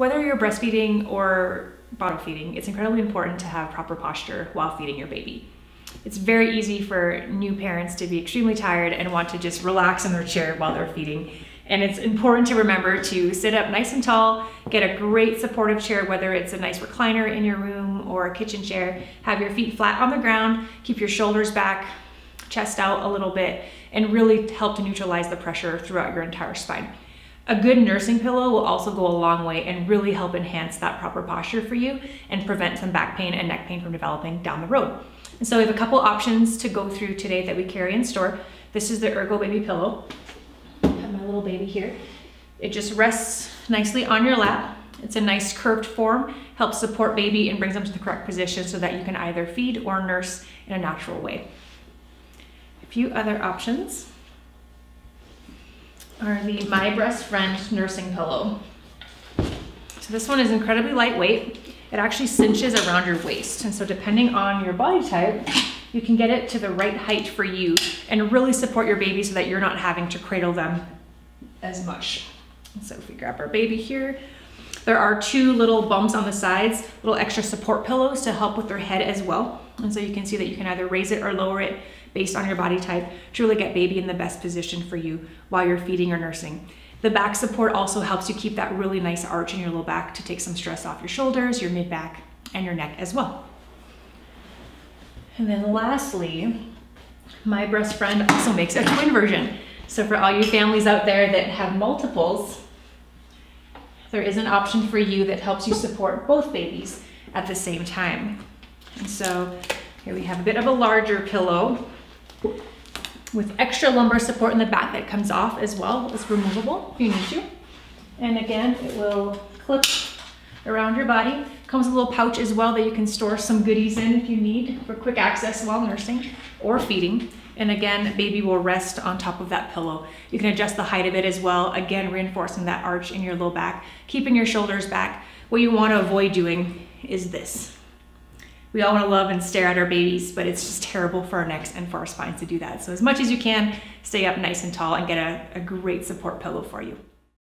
Whether you're breastfeeding or bottle feeding, it's incredibly important to have proper posture while feeding your baby. It's very easy for new parents to be extremely tired and want to just relax in their chair while they're feeding. And it's important to remember to sit up nice and tall, get a great supportive chair, whether it's a nice recliner in your room or a kitchen chair. Have your feet flat on the ground, keep your shoulders back, chest out a little bit, and really help to neutralize the pressure throughout your entire spine. A good nursing pillow will also go a long way and really help enhance that proper posture for you and prevent some back pain and neck pain from developing down the road. And so we have a couple options to go through today that we carry in store. This is the Ergo Baby Pillow. I have my little baby here. It just rests nicely on your lap. It's a nice curved form, helps support baby and brings them to the correct position so that you can either feed or nurse in a natural way. A few other options are the My Brest Friend nursing pillow. So this one is incredibly lightweight. It actually cinches around your waist. And so depending on your body type, you can get it to the right height for you and really support your baby so that you're not having to cradle them as much. So if we grab our baby here, there are two little bumps on the sides, little extra support pillows to help with their head as well. And so you can see that you can either raise it or lower it based on your body type to really get baby in the best position for you while you're feeding or nursing. The back support also helps you keep that really nice arch in your low back to take some stress off your shoulders, your mid back, and your neck as well. And then lastly, My Brest Friend also makes a twin version. So for all you families out there that have multiples, there is an option for you that helps you support both babies at the same time. And so here we have a bit of a larger pillow with extra lumbar support in the back that comes off as well. It's removable if you need to. And again, it will clip around your body. Comes with a little pouch as well that you can store some goodies in if you need for quick access while nursing or feeding. And again, baby will rest on top of that pillow. You can adjust the height of it as well. Again, reinforcing that arch in your low back, keeping your shoulders back. What you wanna avoid doing is this we all want to love and stare at our babies, but it's just terrible for our necks and for our spines to do that. So as much as you can, stay up nice and tall and get a, a great support pillow for you.